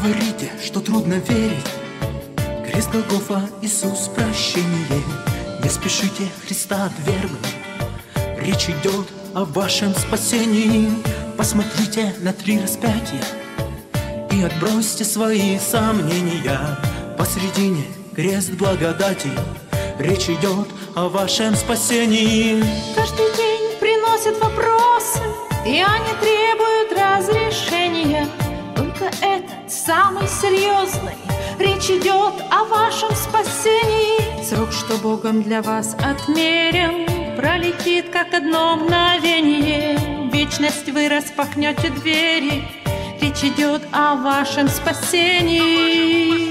Говорите, что трудно верить. Крест Голгофа, Иисус, прощение. Не спешите Христа отвергнуть. Речь идет о вашем спасении. Посмотрите на три распятия И отбросьте свои сомнения. Посредине крест благодати. Речь идет о вашем спасении. Каждый день приносят вопросы И они требуют самый серьезный. Речь идет о вашем спасении. Срок, что Богом для вас отмерен Пролетит, как одно мгновение. Вечность вы распахнете двери. Речь идет о вашем спасении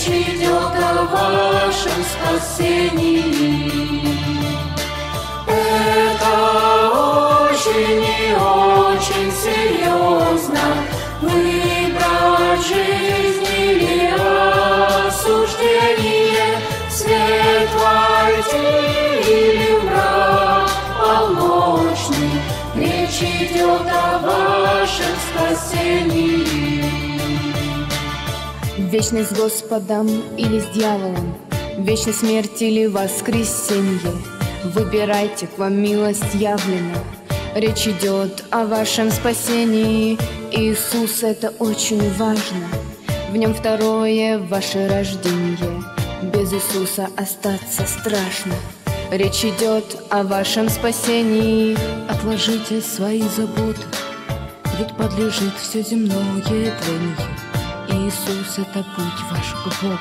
Речь идет о вашем спасении. Это очень и очень серьезно. Выбрать жизнь или осуждение? Свет войти или мрак полночный Речь идет о вашем спасении Вечность с Господом или с дьяволом, Вечность смерть или воскресенье. Выбирайте, к вам милость явлена. Речь идет о вашем спасении. Иисус, это очень важно. В нем второе ваше рождение. Без Иисуса остаться страшно. Речь идет о вашем спасении. Отложите свои заботы, ведь подлежит все земное тлению. Иисус — это путь ваш к Богу.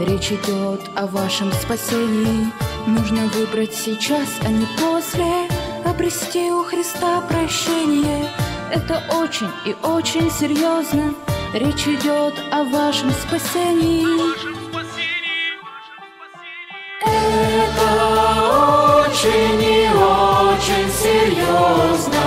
Речь идет о вашем спасении. Нужно выбрать сейчас, а не после. Обрести у Христа прощение. Это очень и очень серьезно. Речь идет о вашем спасении. Это очень и очень серьезно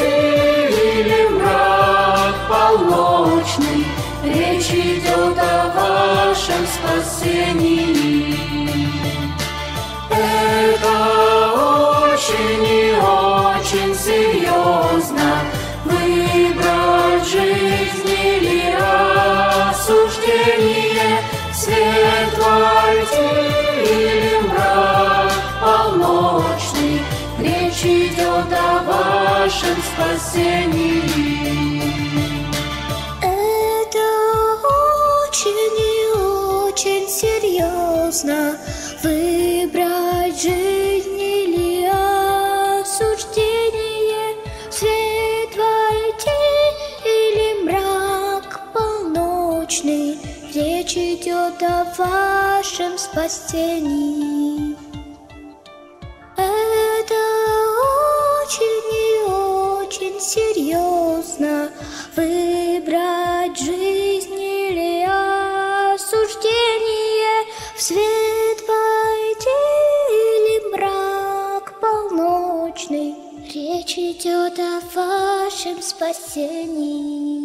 или мрак полночный Речь идет о вашем спасении. Это очень и очень серьезно спасении. Это очень и очень серьезно. Выбрать жизнь или осуждение. Свет или мрак полночный. Речь идет о вашем спасении Речь идет о вашем спасении